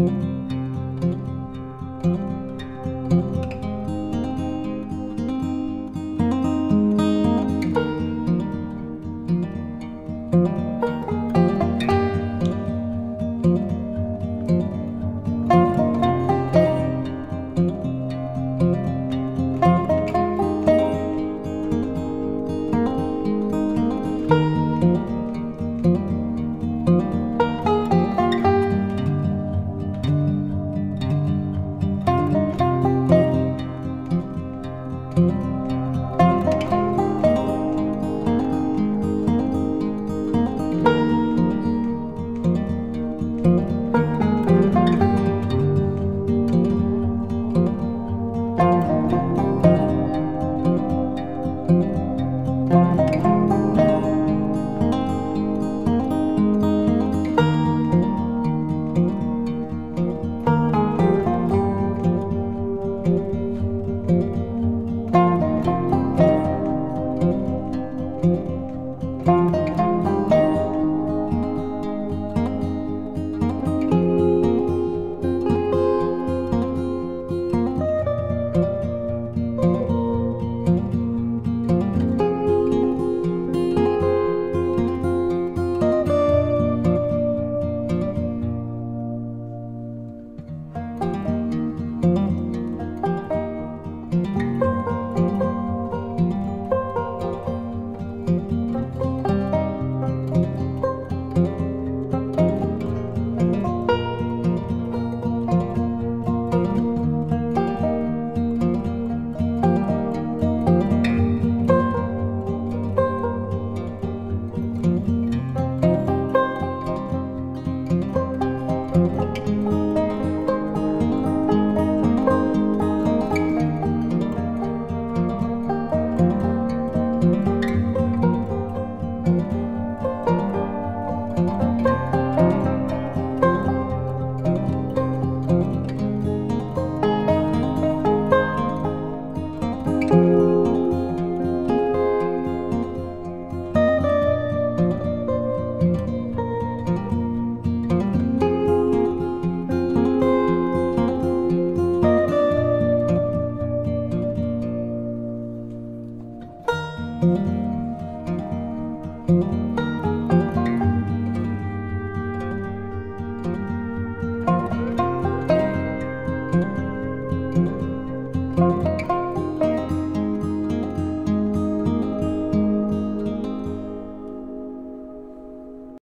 Música